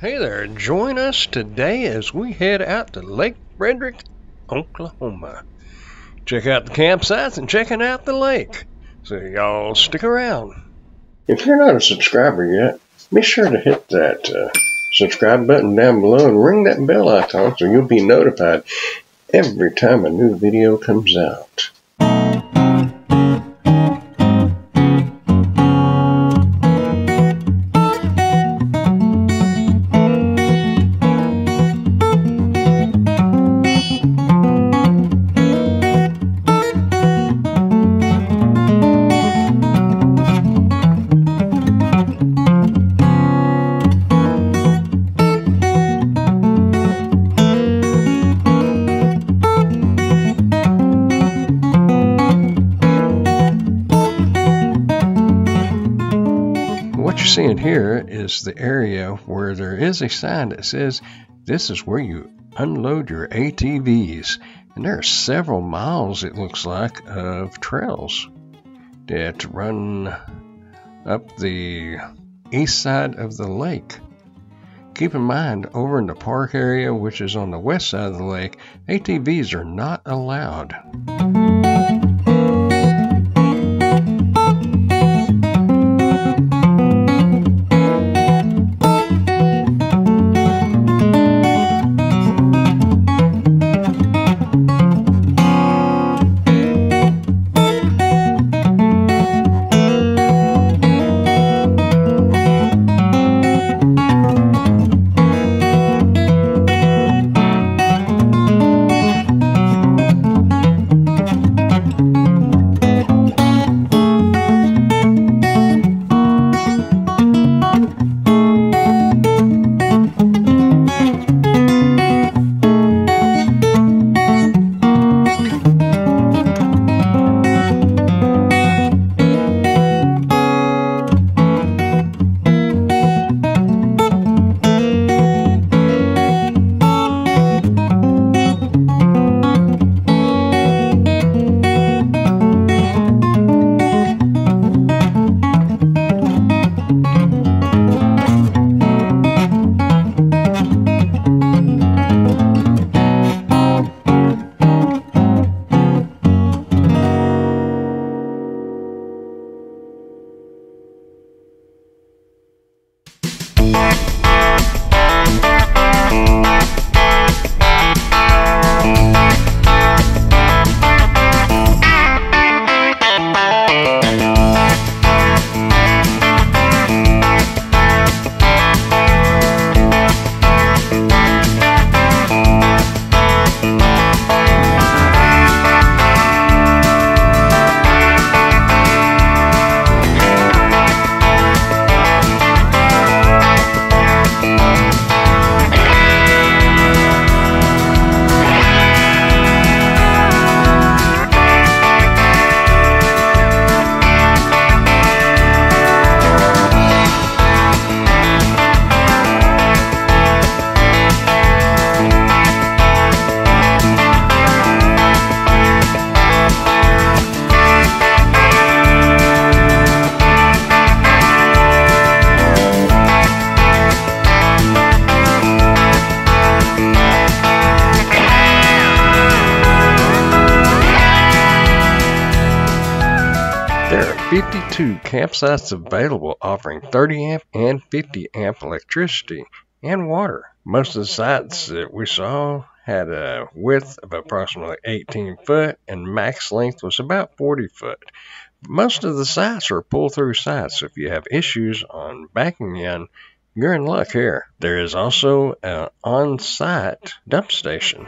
Hey there, join us today as we head out to Lake Frederick, Oklahoma. Check out the campsites and checking out the lake. So y'all stick around. If you're not a subscriber yet, be sure to hit that uh, subscribe button down below and ring that bell icon so you'll be notified every time a new video comes out. Here is the area where there is a sign that says this is where you unload your ATVs. And there are several miles, it looks like, of trails that run up the east side of the lake. Keep in mind, over in the park area, which is on the west side of the lake, ATVs are not allowed. 52 campsites available offering 30 amp and 50 amp electricity and water. Most of the sites that we saw had a width of approximately 18 foot and max length was about 40 foot. Most of the sites are pull through sites, so if you have issues on backing in, you're in luck here. There is also an on site dump station.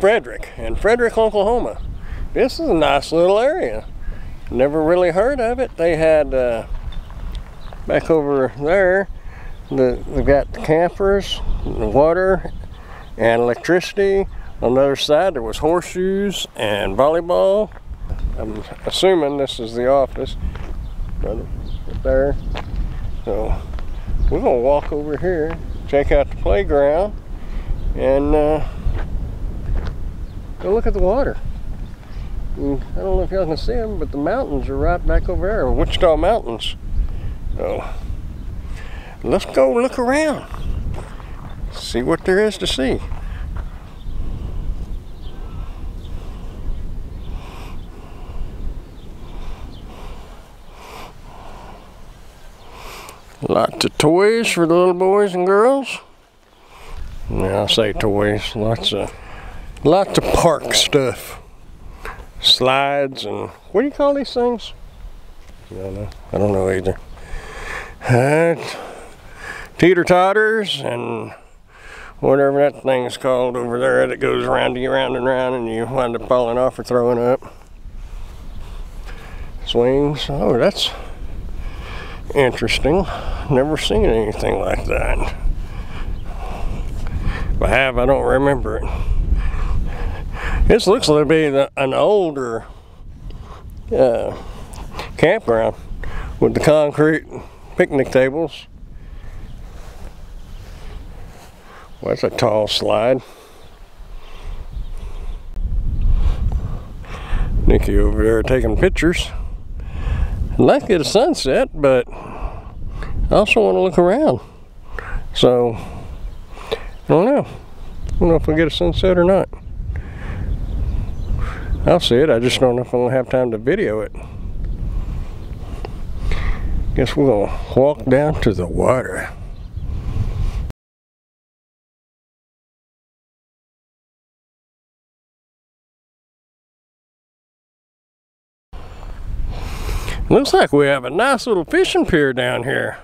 Frederick, in Frederick, Oklahoma. This is a nice little area. Never really heard of it. They had uh, back over there, the, they got the campers, the water, and electricity. On the other side, there was horseshoes and volleyball. I'm assuming this is the office, right there. So we're gonna walk over here, check out the playground, and uh, go look at the water. And I don't know if y'all can see them, but the mountains are right back over there, Wichita Mountains. So let's go look around, see what there is to see. Lots of toys for the little boys and girls. Yeah, I say toys. Lots of lots of park stuff. Slides and what do you call these things? I don't know. I don't know either. Uh, teeter totters and whatever that thing's called over there that goes around you round and round and you wind up falling off or throwing up. Swings. Oh, that's interesting. Never seen anything like that. If I have, I don't remember it. This looks to be an older uh, campground with the concrete picnic tables. Well, that's a tall slide. Nikki over there taking pictures. I'd like to get a sunset, but I also want to look around. So, I don't know. I don't know if we get a sunset or not. I'll see it. I just don't know if I'm going to have time to video it. Guess we're going to walk down to the water. Looks like we have a nice little fishing pier down here.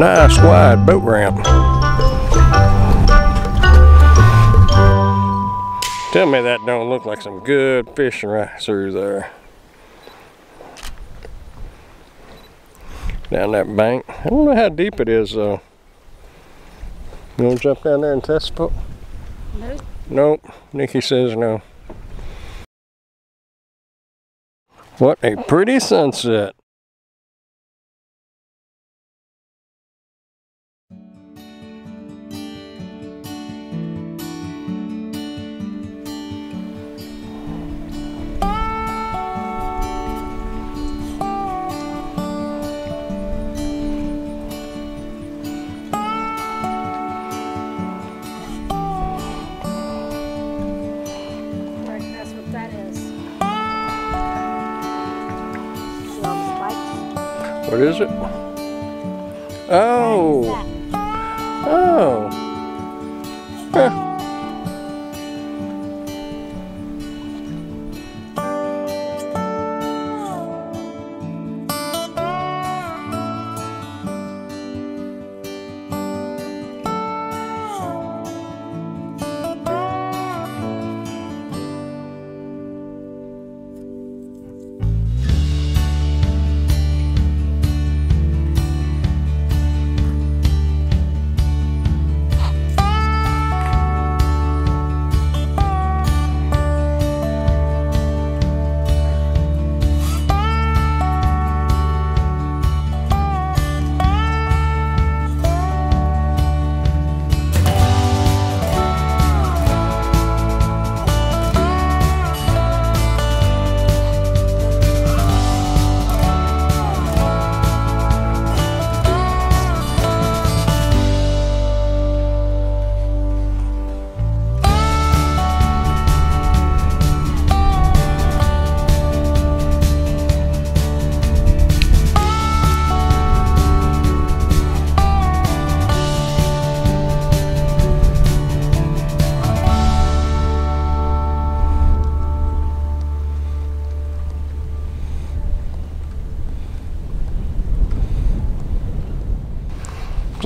Nice wide boat ramp. Tell me that don't look like some good fishing right through there. Down that bank. I don't know how deep it is though. You wanna jump down there and test it? Nope. Nope. Nikki says no. What a pretty sunset. Is it? Oh.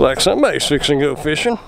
Like somebody's fixing to go fishing.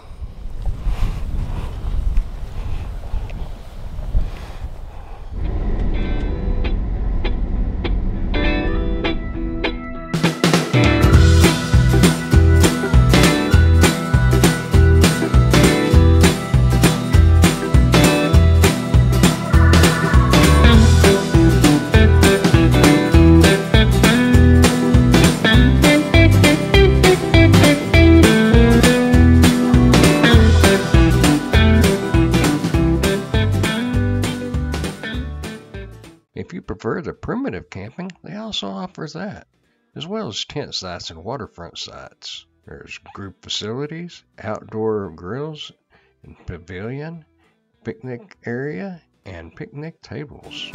Prefer the primitive camping, they also offer that, as well as tent sites and waterfront sites. There's group facilities, outdoor grills and pavilion, picnic area, and picnic tables.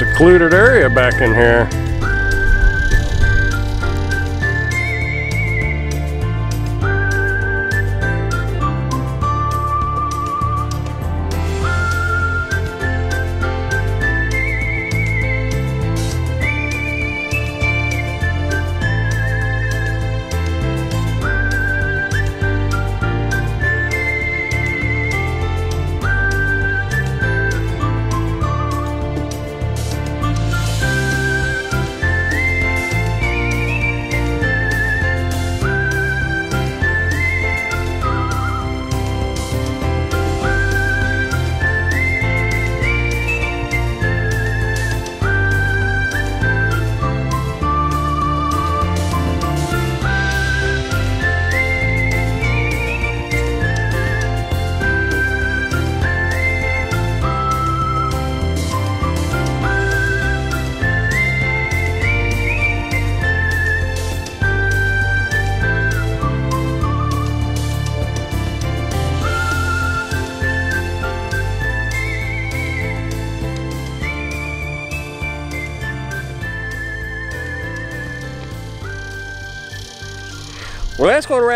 Secluded area back in here.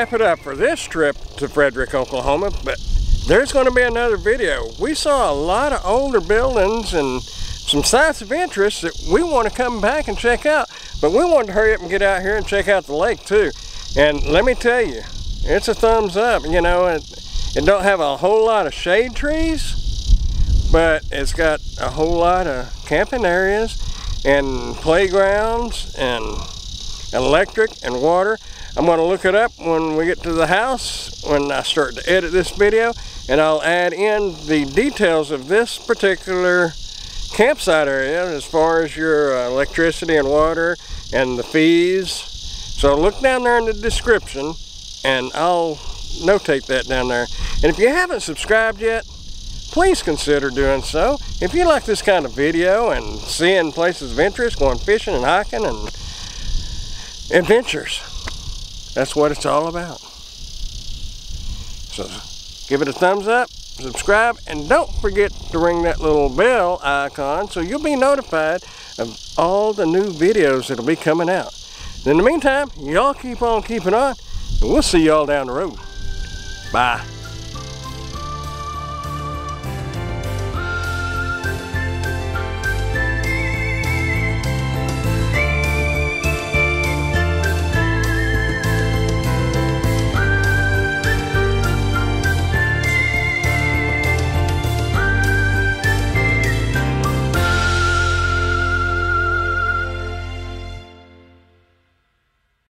Wrap it up for this trip to Frederick, Oklahoma, but there's going to be another video. We saw a lot of older buildings and some sites of interest that we want to come back and check out, but we wanted to hurry up and get out here and check out the lake too. And let me tell you, it's a thumbs up. You know, it, it don't have a whole lot of shade trees, but it's got a whole lot of camping areas and playgrounds and electric and water. I'm going to look it up when we get to the house, when I start to edit this video, and I'll add in the details of this particular campsite area as far as your uh, electricity and water and the fees. So look down there in the description and I'll notate that down there. And if you haven't subscribed yet, please consider doing so. If you like this kind of video and seeing places of interest, going fishing and hiking and adventures, that's what it's all about. So give it a thumbs up, subscribe, and don't forget to ring that little bell icon so you'll be notified of all the new videos that'll be coming out. In the meantime, y'all keep on keeping on, and we'll see y'all down the road. Bye.